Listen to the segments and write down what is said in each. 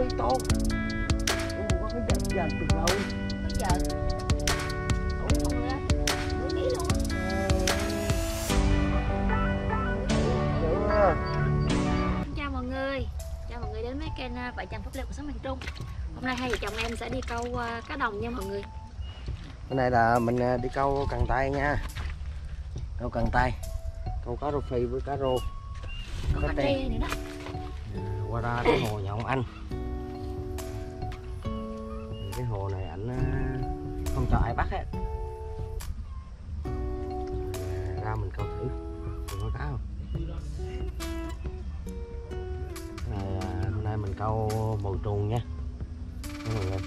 trời con con có cái dần dần được Nửa ký luôn chưa Xin chào mọi người. Chào mọi người đến với kênh à, Vợ chồng Phúc Lê của Sống Miền Trung. Hôm nay hai vợ chồng em sẽ đi câu à, cá đồng nha mọi người. Cái này là mình à, đi câu cần tay nha. Câu cần tay. Câu cá rô phi với cá rô. Cá tre. nữa đó. À, qua ra cái hồ nhà ông anh cái hồ này ảnh ờ, không cho ai bắt hết À, ra mình câu thử mình có cá không? Này hôm nay mình câu bầu trùng Nha. Mọi người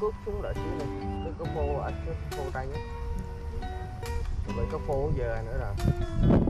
kéo xuống đợi xíu này. cứ có phô ở à, cái phô tay nhé. Rồi có phô giờ nữa rồi.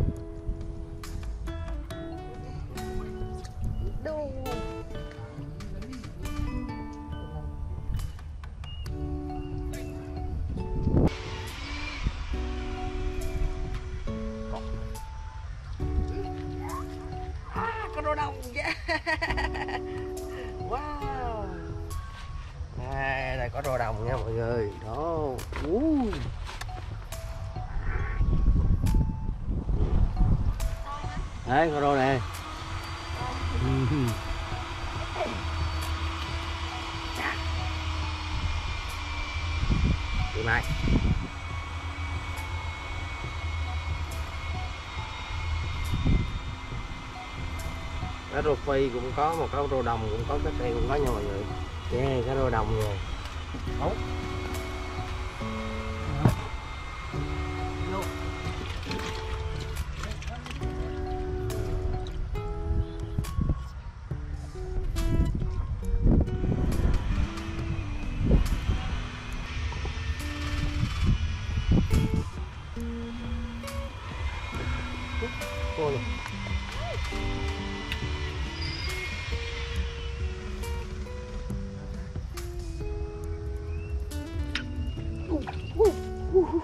Đấy, con rô này. Đi Mai cá rô phi cũng có một cá rô đồng cũng có cái tre cũng có nha mọi người yeah, cá rô đồng rồi.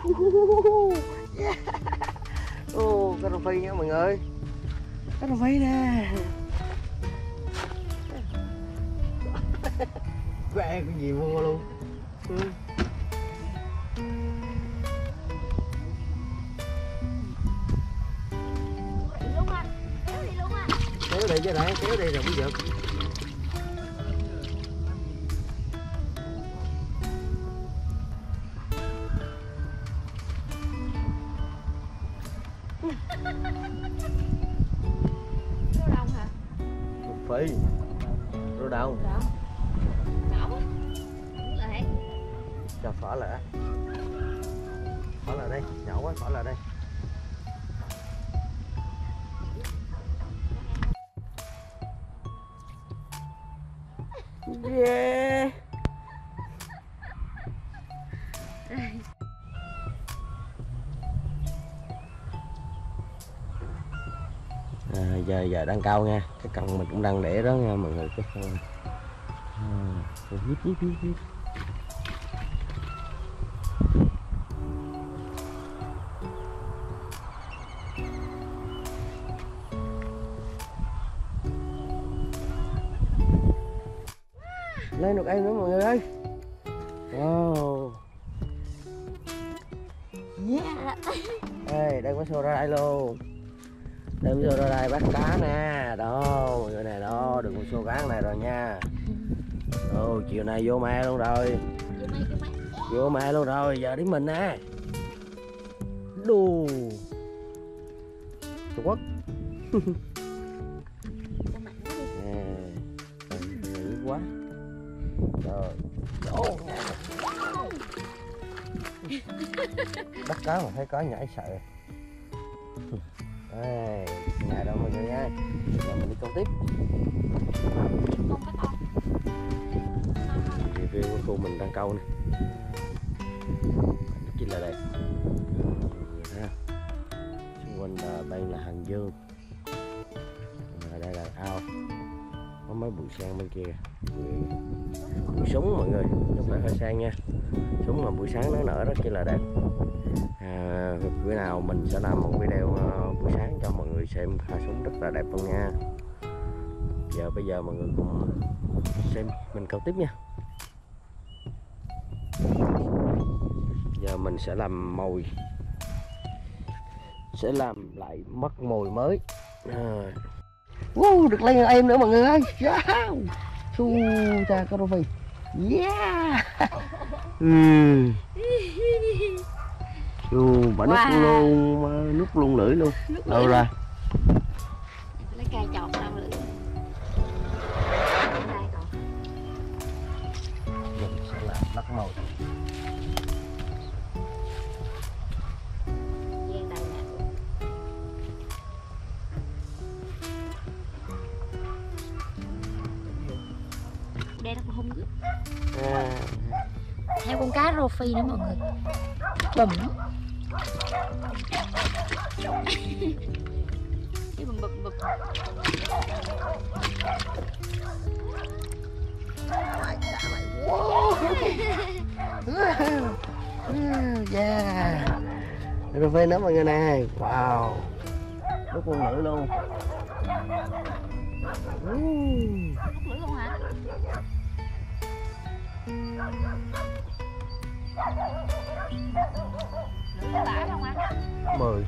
Yeah. Ô, cá rô phi nha mọi người Cá rô phi nè Quẹ cái gì mua luôn ừ. Kéo đi luôn anh Kéo đi chứ đã, kéo đi rồi bây giờ Rô đồng hả? Rô phi Rô đồng Đó Ngẫu á Lại cho phở lại phở lại đây nhậu quá phở lại đây giờ giờ đang cao nha. Cái cần mình cũng đang để đó nha mọi người. Hít hít lên được em nữa mọi người ơi? Wow. Yeah. Đây đây có xô ra đây luôn đem vô ra đây bắt cá nè. Đó mọi người này đó được một số cá này rồi nha. Ồ, chiều nay vô mẹ luôn rồi. Vô mẹ luôn rồi giờ đến mình nè. Đù. Trung Quốc. Quá Rồi. Bắt cá mà thấy cá nhảy sợ. Đây, nhà đâu mọi người nha. Giờ mình đi câu tiếp. Không có Review khu mình đang câu nè. Rất chi là đẹp. Xung quanh là đây là hàng dương. Có mấy bụi sen bên kia. Bụi, bụi súng mọi người, không phải hơi sang nha. Súng mà buổi sáng nó nở rất là đẹp. À, bữa nào mình sẽ làm một video ờ, buổi sáng cho mọi người xem hoa súng rất là đẹp luôn nha. Giờ bây giờ mọi người cùng xem mình câu tiếp nha. Giờ mình sẽ làm mồi sẽ làm lại mất mồi mới à. Wow, được lên em nữa mọi người ơi. Wow. Su cha có phi Yeah. Ừ. Su, bà nút Wow. luôn nút luôn lưỡi luôn. Đâu ra Lấy cây chọt đâu lưỡi Đây còn mình sẽ làm bắt mồi đây nó còn hung dữ à, theo con cá rô phi nữa mọi người. Bùm cái bùm bùm bùm yeah. Rồi phê nữa mọi người nè Wow. Nút con nữ luôn. Mm. Hút mười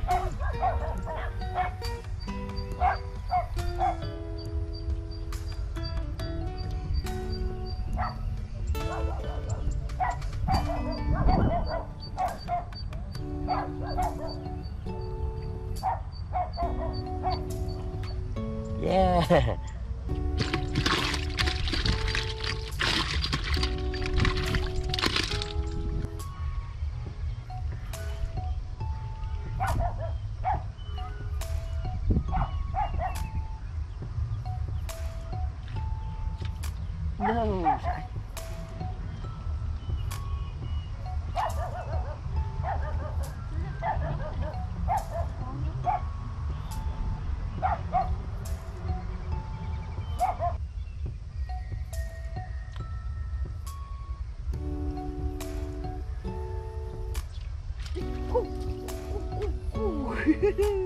Yeah. Woohoo!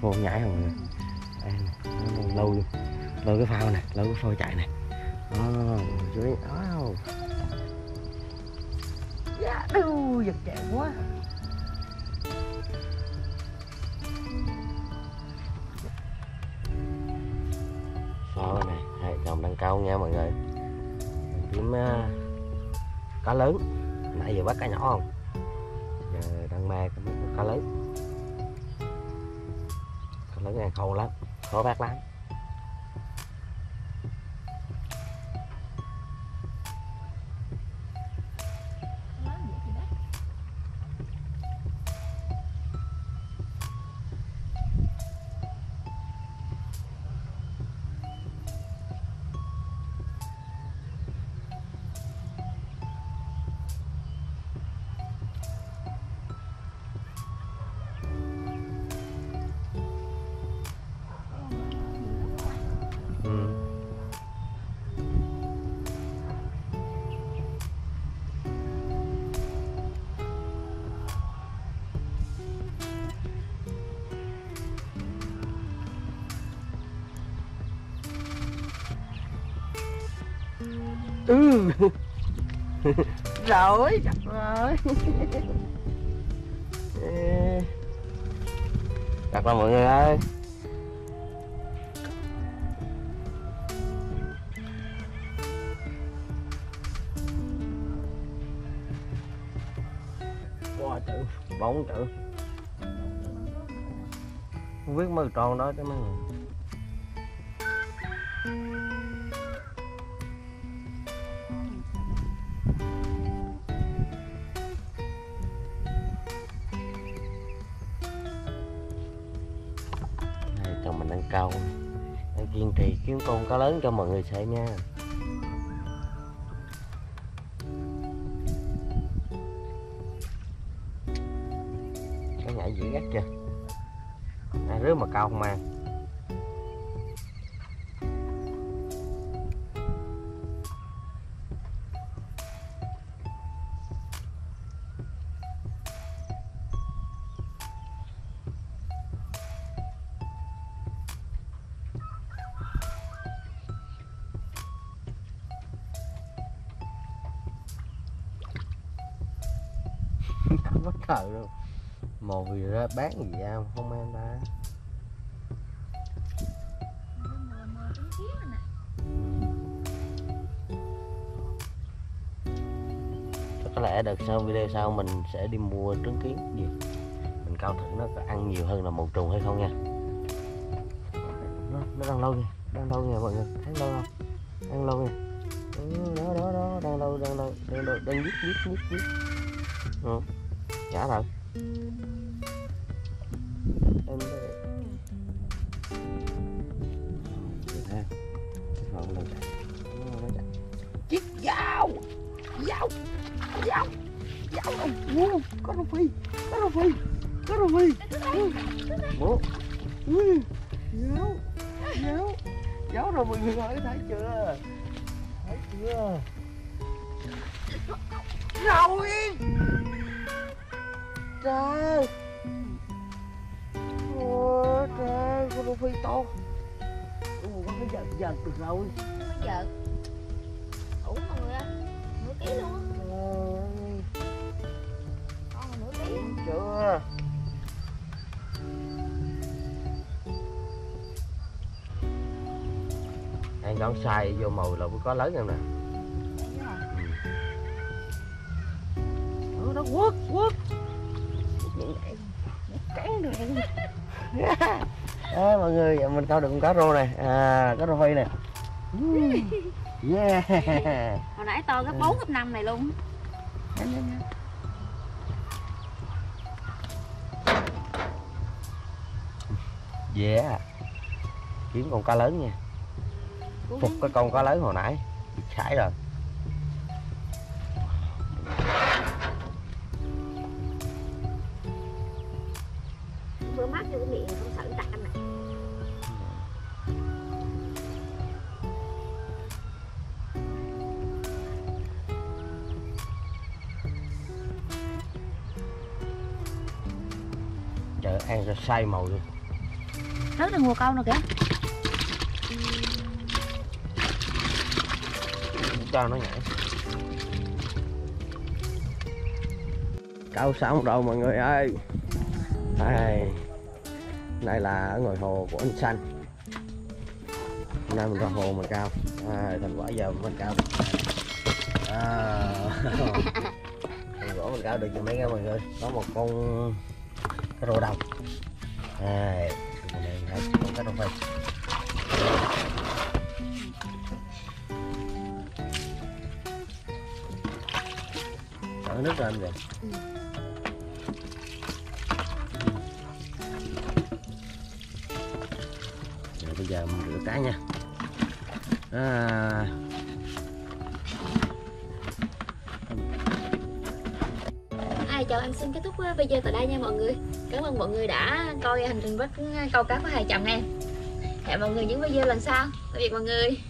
Phô nhảy không Đây nè, nó lâu luôn Lâu cái phao nè, lâu cái phao chạy nè. Oh, ý, wow Dạ, đu, giật chạy quá. Phao này, hai chồng đang câu nha mọi người. Kiếm uh, cá lớn. Nãy giờ bắt cá nhỏ không? Giờ đang con cá lớn Cá lớn khô lắm, khó bác lắm. rồi, chặt rồi. Ê. chặt rồi mọi người ơi. Wow chữ bóng chữ không biết mơ tròn đó cho mấy người. Cầu. Để kiên trì kiếm con cá lớn cho mọi người xem nha. Cái nhảy dữ gắt chưa à, rứa mà cao không mang. Bất ngờ luôn. Mồi ra bán gì ra không ăn ta. Có lẽ đợt sau video sau mình sẽ đi mua trứng kiến gì. Mình cao thử nó có ăn nhiều hơn là một trùng hay không nha. Nó, nó đang lâu nha đang lâu nha mọi người. Thấy lâu không? Đang lâu nha. Ừ, đó đó đó đang lâu đang lâu đang lâu. Đang giết giết giết giết ừ trả rồi em chạy nó chạy chiếc dao! Dao! Dao! Dao đâu wow, có rô phi có rô phi có rô phi. Bố. Dao. dao dao. Rồi mọi người ơi thấy chưa? Thấy chưa? Rồi trời Ôi trời con rô phi to. Ủa con phải giật giật được rồi. Bây giờ Ủa mọi người ơi Nửa ký luôn á. Con nửa ký chưa Ăn đón xay vô mồi là có lớn không nè được con cá rô này. À cá rô phi nè Mm, yeah. Hồi nãy to gấp 4 gấp 5 này luôn. Yeah. Kiếm con cá lớn nha. Phục cái con cá lớn hồi nãy. Bị rồi trời ăn cho say màu luôn Rớt ra mùa câu nè kìa. Cho nó nhảy. Câu xong rồi mọi người ơi? Đây đây là ở ngồi hồ của anh xanh. Hôm nay mình ra hồ mình cao. À, thành quả giờ mình cao. À, thành quả mình cao được cho mấy nghe mọi người. Có một con rô đồng đây mình thấy con cá rô phi Đỡ nước lên rồi Rồi bây giờ mình rửa cá nha. À, Ai chào em, xin kết thúc uh, video tại đây nha mọi người. Cảm ơn mọi người đã coi hành trình bắt uh, câu cá của hai chồng em Hẹn mọi người những video lần sau. Tạm biệt mọi người.